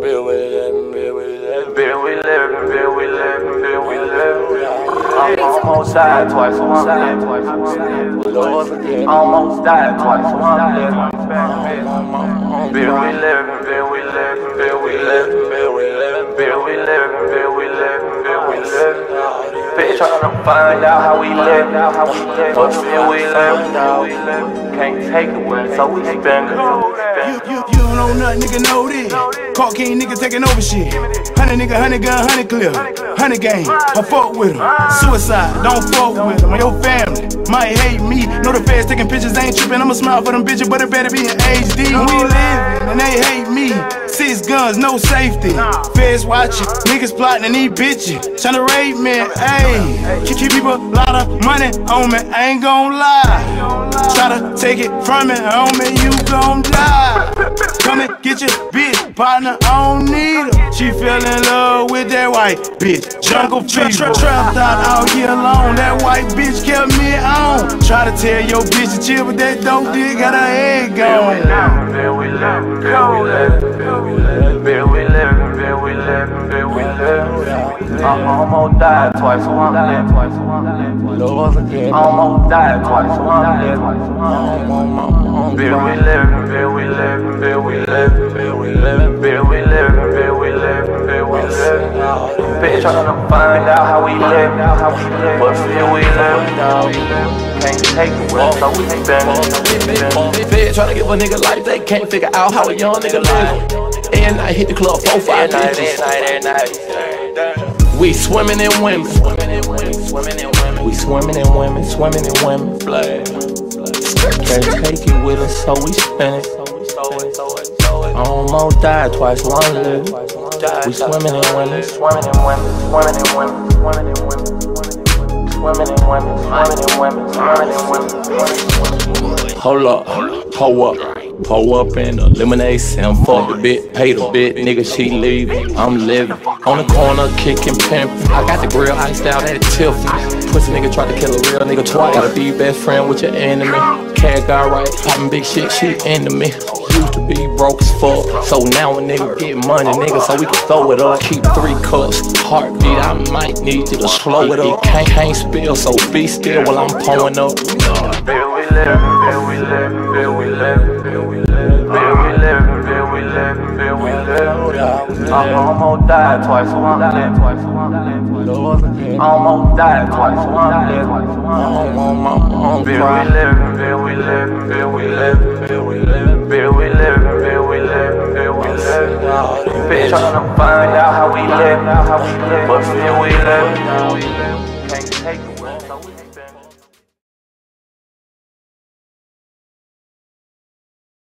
Been with them, been with them, been with them, been with them, been with them. I'm almost died twice, so I'm dead twice, so I'm dead. Almost died twice, so I'm dead. Been with them, been with them, been with them, been with them, been with them, been with them, been with them. Bitch, tryna find out how we live, how we live, what's been we live. Can't take it with, so we spend it. You, you, you don't know nothing, nigga, know this. Cocaine nigga taking over shit. Honey nigga, honey gun, honey clip. Honey gang, I fuck with him. Suicide, don't fuck with him. Your family might hate me. Know the feds taking pictures, ain't tripping. I'ma smile for them bitches, but it better be in HD. We living, and they guns, no safety. Feds watching, niggas plotting and these bitches. Tryna rape me, ayy. Keep keep people a lot of money on me, I ain't gon' lie. Try to take it from me, homie, you gon' die. Come and get your bitch, partner, I don't need her. She fell in love with that white bitch. Jungle fever. Tra- trapped out all year long, that white bitch kept me on. Try to tell your bitch to chill, but that dope dick got her head gone. Bill, we Bill, we Bill, we Bill, I almost died twice, so I'm living. Twice, I'm. Almost died twice, so I'm living. Bill, we live, Bill, we live, Bill, we live, Bill, we live, Bill, we live, Bill, we live, Bill, we live. Bitch tryna find out how we live, but still we live. Can't take it with, so we spend. Fed tryna give a nigga life, they can't figure out how a young nigga live. And I hit the club four, five Night, bitches. night, night. We swimming in women. Swimming in women we swimming in women, swimming in women. Blood. Can't take it with us, so we spin it. Almost died twice, one live. We swimming in women, Swimming in women, swimming in women, swimming in women. Swimming in women, swimming in women, swimming in women, swimming in women. Hold up, pull up, pull up in the lemonade stand. Fuck the bit, pay the bit, nigga. She leaving, I'm living on the corner, kicking, pimp. I got the grill iced out at Tiffany. Pussy nigga tried to kill a real nigga twice. Gotta be best friend with your enemy. Cat got right, popping big shit, she into me. Used to be broke as fuck, so now a nigga get money, nigga, so we can throw it up. Keep three cups, heartbeat. I might need you to slow it up. Can't, can't spill, so be still while I'm pulling up. Bill, we live, Bill, we live, Bill, we live, I almost died twice, so I'm living. Twice, so I'm. Almost died twice, so I'm living. Bill, we live, Bill, we live, Bill, we live, Bill, we live, Bill, we live, Bill, we live, Bill, we live. Bitch tryna find out how we live, but still we live. Can't take it with, so we spend.